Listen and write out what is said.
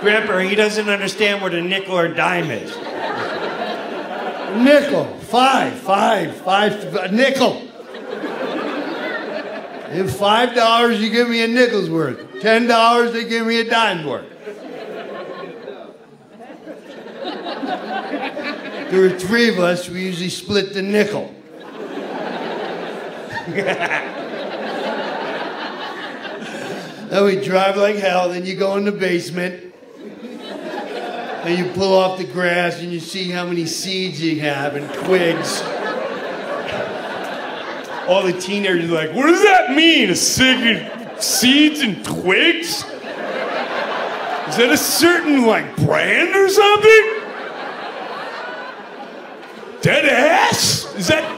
Grandpa, he doesn't understand what a nickel or dime is. Nickel. Five. Five. Five. Nickel. If five dollars, you give me a nickel's worth. Ten dollars, they give me a dime's worth. There were three of us. We usually split the nickel. then we drive like hell. Then you go in the basement. And you pull off the grass and you see how many seeds you have and twigs. All the teenagers are like, what does that mean? A cig seeds and twigs? Is that a certain like brand or something? Dead ass? Is that?